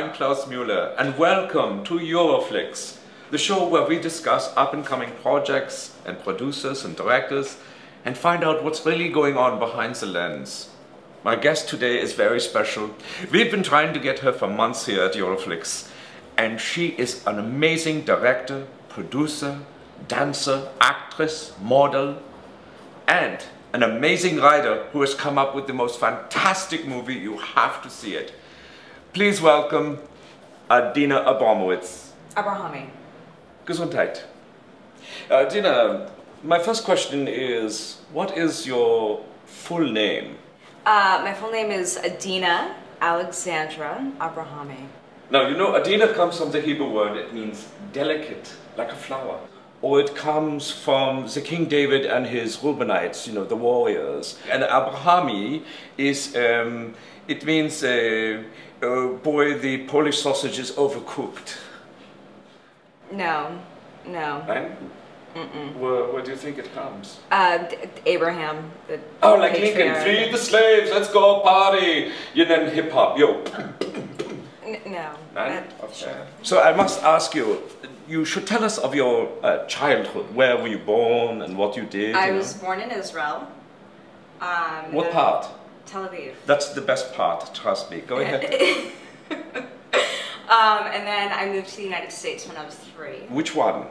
I'm Klaus Müller, and welcome to Euroflix, the show where we discuss up and coming projects and producers and directors and find out what's really going on behind the lens. My guest today is very special. We've been trying to get her for months here at Euroflix, and she is an amazing director, producer, dancer, actress, model, and an amazing writer who has come up with the most fantastic movie. You have to see it. Please welcome Adina Abramowitz. Abrahami. Gesundheit. Uh, Dina, my first question is, what is your full name? Uh, my full name is Adina Alexandra Abrahami. Now, you know, Adina comes from the Hebrew word, it means delicate, like a flower. Or it comes from the King David and his Reubenites, you know, the warriors. And Abrahami is, um, it means, uh, uh, boy, the Polish sausage is overcooked. No, no. Right? Where, where do you think it comes? Uh, D- Abraham. The Oh, like Lincoln, free the slaves, let's go party. You then hip hop, yo. No. Uh, Okay. Sure. So I must ask you, you should tell us of your uh, childhood. Where were you born and what you did? I was know? born in Israel. Um, What part? Tel Aviv. That's the best part, trust me. Go ahead. Um, and then I moved to the United States when I was three. Which one?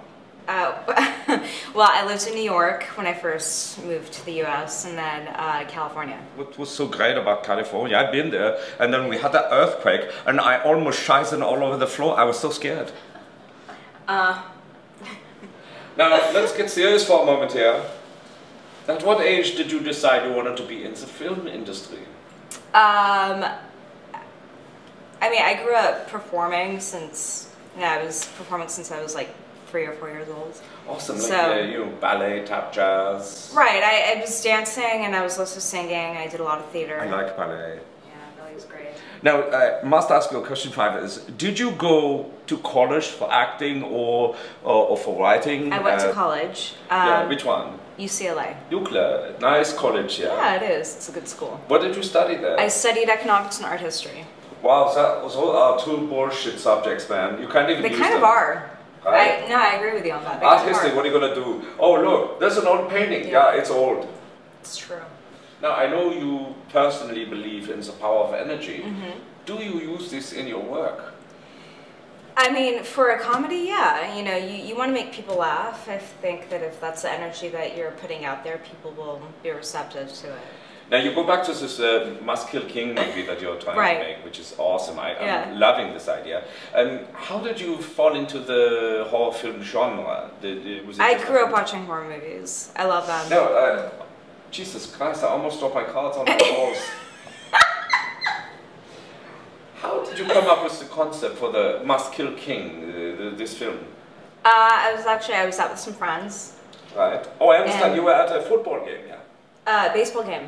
Uh, well, I lived in New York when I first moved to the U.S. and then uh, California. What was so great about California? I've been there, and then we had that earthquake, and I almost shizen all over the floor. I was so scared. Uh, Now, let's get serious for a moment here. At what age did you decide you wanted to be in the film industry? Um, I mean, I grew up performing since yeah, I was performing since I was like three or four years old. Awesome, like So- uh, you know, ballet, tap, jazz. Right, I, I was dancing and I was also singing. I did a lot of theater. I like ballet. Yeah, ballet was great. Now, I must ask you a question five is, did you go to college for acting or, or, or for writing? I went Uh, to college. Yeah, Um, which one? UCLA. UCLA, nice college, yeah. Yeah, it is. It's a good school. What did you study there? I studied economics and art history. wow, that was all are two bullshit subjects, man. You can't even They kind of are. Right? I, no, I agree with you on that. They Art history, are. what are you gonna do? Oh, look, there's an old painting. Yeah. Yeah, it's old. It's true. Now, I know you personally believe in the power of energy. Mm-hmm. Do you use this in your work? I mean, for a comedy, yeah. You know, you, you want to make people laugh. I think that if that's the energy that you're putting out there, people will be receptive to it. Now you go back to this uh, Must Kill King movie that you're trying Right. to make, which is awesome. I, I'm Yeah. loving this idea. Um, how did you fall into the horror film genre? Did, did- was it I grew up watching horror movies. I love them. No, uh, Jesus Christ! I almost dropped my cards on my balls. How did you come up with the concept for the Must Kill King, uh, this film? Uh, I was actually I was out with some friends. Right. Oh, I understand. And- you were at a football game, yeah. Uh, baseball game.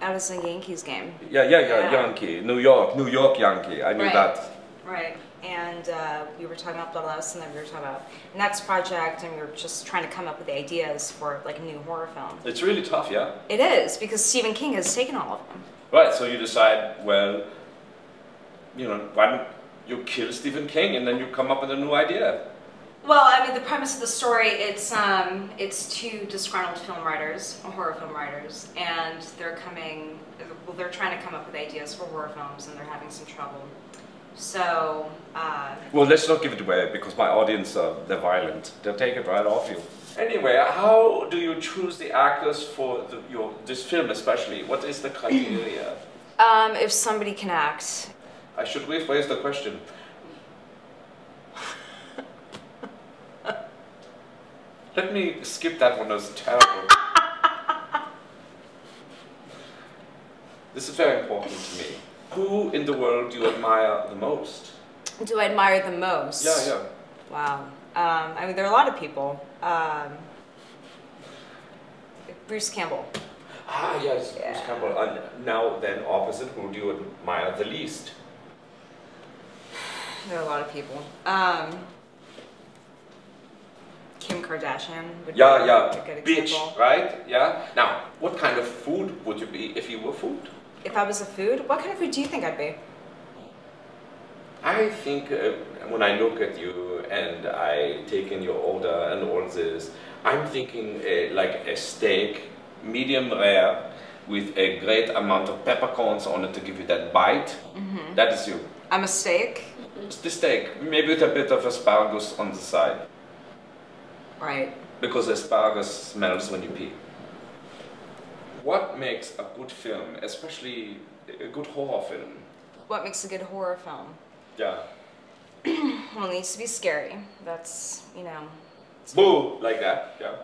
I was a Yankees game. Yeah, yeah, yeah, Yeah. Yankee, New York, New York Yankee. I knew Right. that. Right. And uh, we were talking about Blood Louse, and then we were talking about next project, and we were just trying to come up with ideas for like a new horror film. It's really tough, yeah. It is because Stephen King has taken all of them. Right, so you decide, well, you know, why don't you kill Stephen King and then you come up with a new idea? Well, I mean, the premise of the story it's um, it's two disgruntled film writers, horror film writers, and they're coming. Well, they're trying to come up with ideas for horror films, and they're having some trouble. So, uh, Well, let's not give it away because my audience, uh, they're violent. They'll take it right off you. Anyway, how do you choose the actors for the, your, this film especially? What is the criteria? um, if somebody can act, I should rephrase the question. Let me skip that one, that was terrible. this is very important to me. Who in the world do you admire the most? do I admire the most? Yeah, yeah. Wow. Um, I mean, there are a lot of people. Um, Bruce Campbell. Ah, yes, Bruce Campbell. And now, then, opposite, who do you admire the least? There are a lot of people. Um, Kim Kardashian would Yeah, be yeah, a good bitch, example. right? Yeah. Now, what kind of food would you be if you were food? If I was a food, what kind of food do you think I'd be? I think uh, when I look at you and I take in your order and all this, I'm thinking uh, like a steak, medium rare, with a great amount of peppercorns on it to give you that bite. That is you. I'm a steak. It's the steak, maybe with a bit of asparagus on the side, Right. because asparagus smells when you pee. What makes a good film, especially a good horror film? What makes a good horror film? Yeah. Well, it needs to be scary. That's, you know, Boo! Like that, yeah.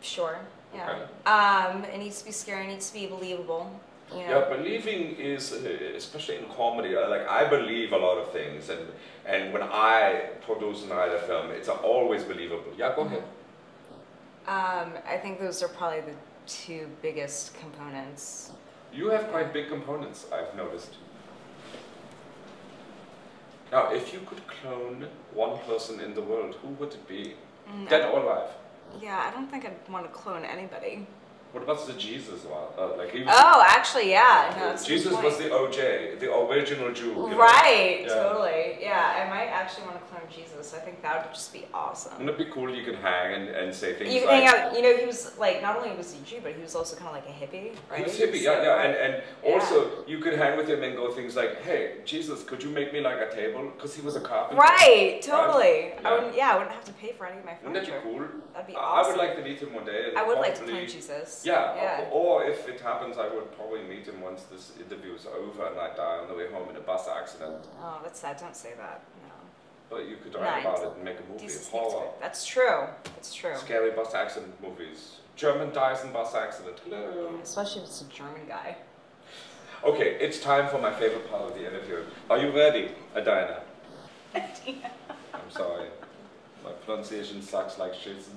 sure. Yeah. Okay. Um, it needs to be scary. It needs to be believable. You know. Yeah, believing is, especially in comedy, uh, like I believe a lot of things, and and when I produce and write a film, it's always believable. Yeah, go ahead. Um, I think those are probably the two biggest components. You have quite big components, I've noticed. Now, if you could clone one person in the world, who would it be? Mm, Dead or alive? Yeah, I don't think I'd want to clone anybody. What about the Jesus one? Uh, like he was, Oh, actually, yeah. No, that's a good Jesus was the OJ, the original Jew. you know? Right, Yeah. totally. Yeah, I might actually want to clone Jesus. I think that would just be awesome. Wouldn't it be cool? If you could hang and, and say things You can like. hang out. You know, he was like not only was he Jew, but he was also kind of like a hippie, right? He was hippie, So- yeah, yeah, and, and Yeah. also you could hang with him and go things like, "Hey, Jesus, could you make me like a table?" Because he was a carpenter. Right, totally. Yeah. I wouldn't. Yeah, I wouldn't have to pay for any of my furniture. Wouldn't that be cool? That'd be I- I would like to meet him one day. I would like to clone Jesus. Yeah, Yeah. Or, or if it happens, I would probably meet him once this interview is over and I die on the way home in a bus accident. Oh, that's sad. Don't say that. No. But you could write about it and make a movie. Jesus needs Horror. That's true. That's true. Scary bus accident movies. German dies in bus accident. Hello. Especially if it's a German guy. Okay, it's time for my favorite part of the interview. Are you ready, Adina? I'm sorry. My pronunciation sucks like shizzin.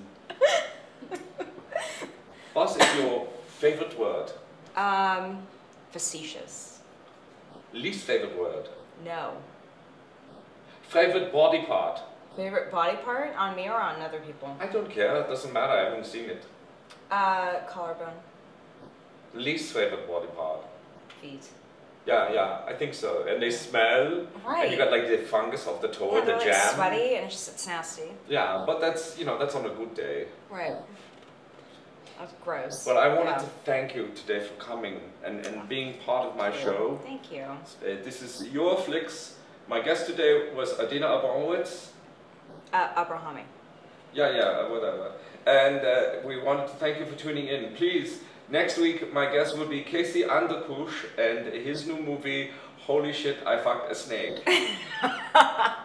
What is your favorite word? Um, facetious. Least favorite word? No. Favorite body part? Favorite body part on me or on other people? I don't care, it doesn't matter, I haven't seen it. Uh, collarbone, Least favorite body part? feet. Yeah, yeah, I think so. And they smell, Right. and you got like the fungus of the toe, yeah, the like jam. sweaty and it's just it's nasty. Yeah, but that's you know that's on a good day. Right. That's gross. But I wanted Yeah. to thank you today for coming and, and being part of my show. Thank you. Uh, this is Euroflix. My guest today was Adina Abramowitz. Uh, Abrahami. Yeah, yeah, uh, whatever. And uh, we wanted to thank you for tuning in. Please, next week my guest will be Casey Anderkush and his new movie, Holy Shit, I Fucked a Snake.